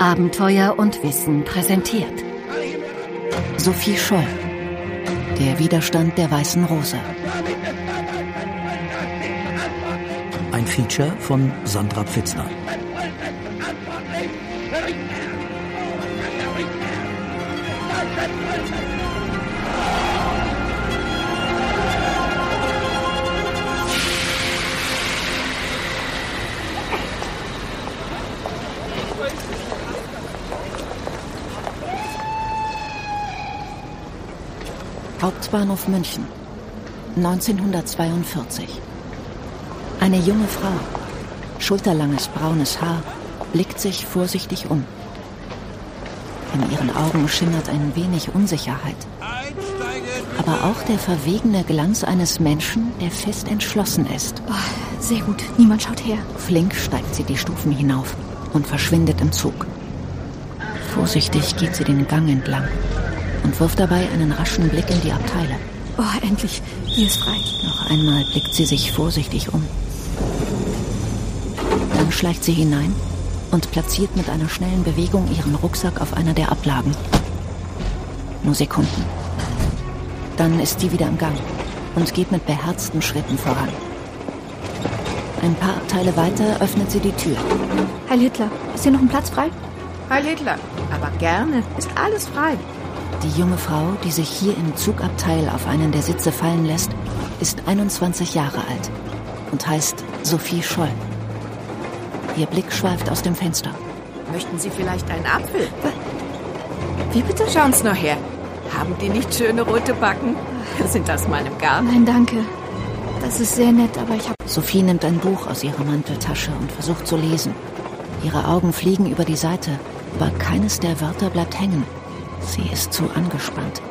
Abenteuer und Wissen präsentiert. Sophie Scholl. Der Widerstand der Weißen Rose. Ein Feature von Sandra Pfitzner. Hauptbahnhof München. 1942. Eine junge Frau, schulterlanges braunes Haar, blickt sich vorsichtig um. In ihren Augen schimmert ein wenig Unsicherheit. Aber auch der verwegene Glanz eines Menschen, der fest entschlossen ist. Oh, sehr gut, niemand schaut her. Flink steigt sie die Stufen hinauf und verschwindet im Zug. Vorsichtig geht sie den Gang entlang und wirft dabei einen raschen Blick in die Abteile. Oh, endlich, hier ist frei. Noch einmal blickt sie sich vorsichtig um. Dann schleicht sie hinein und platziert mit einer schnellen Bewegung ihren Rucksack auf einer der Ablagen. Nur Sekunden. Dann ist sie wieder im Gang und geht mit beherzten Schritten voran. Ein paar Abteile weiter öffnet sie die Tür. Heil Hitler, ist hier noch ein Platz frei? Heil Hitler, aber gerne, ist alles frei. Die junge Frau, die sich hier im Zugabteil auf einen der Sitze fallen lässt, ist 21 Jahre alt und heißt Sophie Scholl. Ihr Blick schweift aus dem Fenster. Möchten Sie vielleicht einen Apfel? Wie bitte? Schauen's nur her. Haben die nicht schöne rote Backen? Sind aus meinem Garten? Nein, danke. Das ist sehr nett, aber ich habe... Sophie nimmt ein Buch aus ihrer Manteltasche und versucht zu lesen. Ihre Augen fliegen über die Seite, aber keines der Wörter bleibt hängen. Sie ist zu angespannt.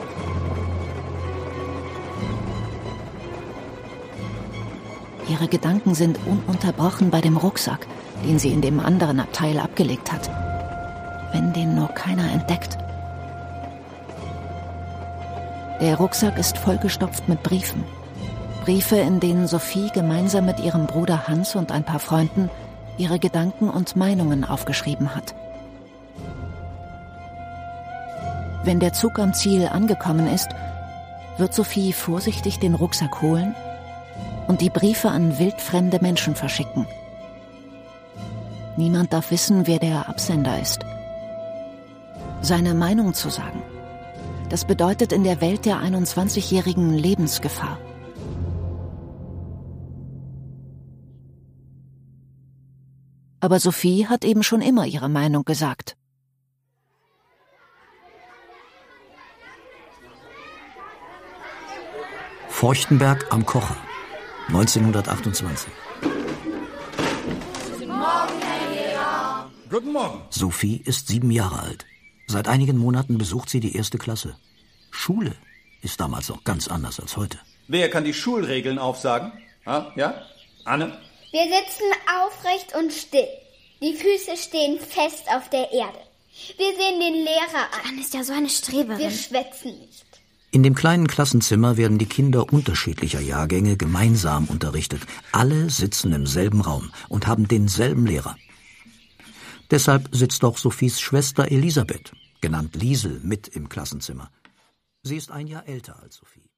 Ihre Gedanken sind ununterbrochen bei dem Rucksack, den sie in dem anderen Abteil abgelegt hat. Wenn den nur keiner entdeckt. Der Rucksack ist vollgestopft mit Briefen. Briefe, in denen Sophie gemeinsam mit ihrem Bruder Hans und ein paar Freunden ihre Gedanken und Meinungen aufgeschrieben hat. Wenn der Zug am Ziel angekommen ist, wird Sophie vorsichtig den Rucksack holen und die Briefe an wildfremde Menschen verschicken. Niemand darf wissen, wer der Absender ist. Seine Meinung zu sagen, das bedeutet in der Welt der 21-jährigen Lebensgefahr. Aber Sophie hat eben schon immer ihre Meinung gesagt. Feuchtenberg am Kocher, 1928. Guten Morgen, Herr Lehrer. Guten Morgen. Sophie ist sieben Jahre alt. Seit einigen Monaten besucht sie die erste Klasse. Schule ist damals noch ganz anders als heute. Wer kann die Schulregeln aufsagen? Ah, ja? Anne? Wir sitzen aufrecht und still. Die Füße stehen fest auf der Erde. Wir sehen den Lehrer an. Anne ist ja so eine Streberin. Wir schwätzen nicht. In dem kleinen Klassenzimmer werden die Kinder unterschiedlicher Jahrgänge gemeinsam unterrichtet. Alle sitzen im selben Raum und haben denselben Lehrer. Deshalb sitzt auch Sophies Schwester Elisabeth, genannt Liesel, mit im Klassenzimmer. Sie ist ein Jahr älter als Sophie.